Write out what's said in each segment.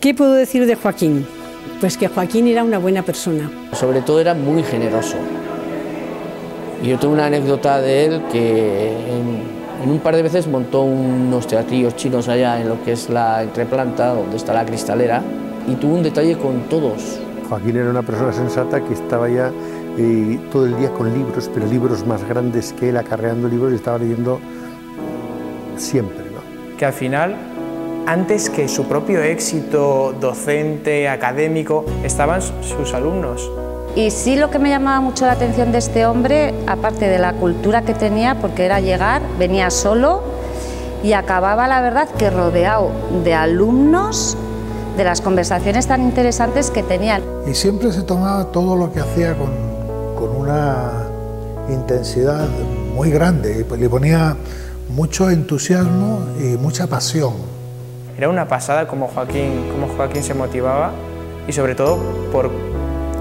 ¿Qué puedo decir de Joaquín? Pues que Joaquín era una buena persona. Sobre todo era muy generoso. Y yo tengo una anécdota de él que en, un par de veces montó unos teatrillos chinos allá en lo que es la entreplanta, donde está la cristalera, y tuvo un detalle con todos. Joaquín era una persona sensata que estaba ya eh, todo el día con libros, pero libros más grandes que él, acarreando libros y estaba leyendo siempre. ¿no? Que al final antes que su propio éxito docente, académico, estaban sus alumnos. Y sí lo que me llamaba mucho la atención de este hombre, aparte de la cultura que tenía, porque era llegar, venía solo y acababa, la verdad, que rodeado de alumnos, de las conversaciones tan interesantes que tenían. Y siempre se tomaba todo lo que hacía con, con una intensidad muy grande, y le ponía mucho entusiasmo y mucha pasión. Era una pasada como Joaquín, como Joaquín se motivaba y sobre todo por,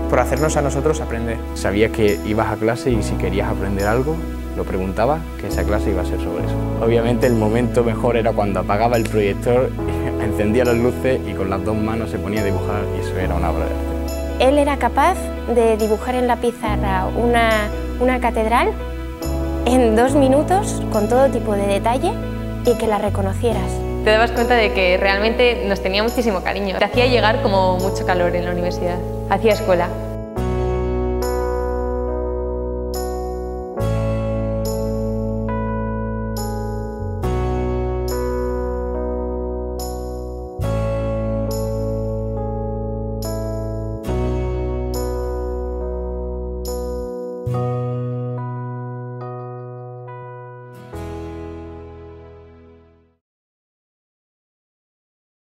por hacernos a nosotros aprender. Sabías que ibas a clase y si querías aprender algo, lo preguntabas, que esa clase iba a ser sobre eso. Obviamente el momento mejor era cuando apagaba el proyector, encendía las luces y con las dos manos se ponía a dibujar y eso era una obra de arte. Él era capaz de dibujar en la pizarra una, una catedral en dos minutos con todo tipo de detalle y que la reconocieras te dabas cuenta de que realmente nos tenía muchísimo cariño. Te hacía llegar como mucho calor en la universidad. Hacía escuela.